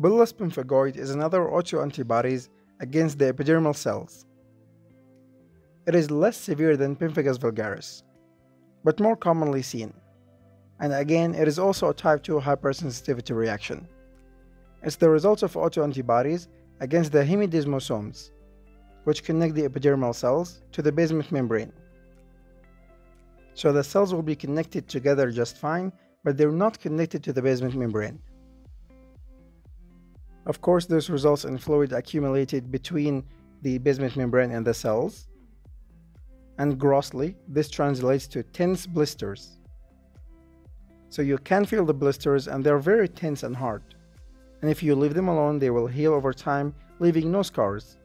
Bullous pemphigoid is another autoantibodies against the epidermal cells. It is less severe than pemphigus vulgaris, but more commonly seen. And again, it is also a type 2 hypersensitivity reaction. It's the result of autoantibodies against the hemidesmosomes, which connect the epidermal cells to the basement membrane. So the cells will be connected together just fine, but they're not connected to the basement membrane. Of course, this results in fluid accumulated between the basement membrane and the cells. And grossly, this translates to tense blisters. So you can feel the blisters and they're very tense and hard. And if you leave them alone, they will heal over time, leaving no scars.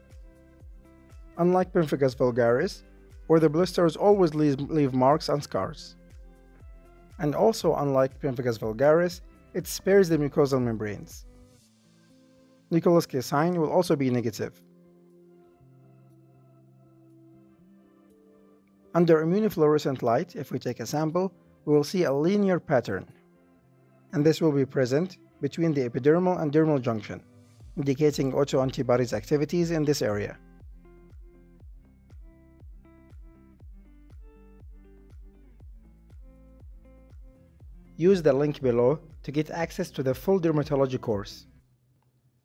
Unlike pemphigus vulgaris, where the blisters always leave, leave marks and scars. And also, unlike pemphigus vulgaris, it spares the mucosal membranes. Nikolsky sign will also be negative. Under immunofluorescent light, if we take a sample, we will see a linear pattern. And this will be present between the epidermal and dermal junction, indicating autoantibodies activities in this area. Use the link below to get access to the full dermatology course.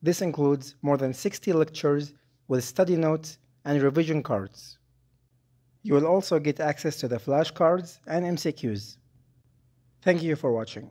This includes more than 60 lectures with study notes and revision cards. You will also get access to the flashcards and MCQs. Thank you for watching.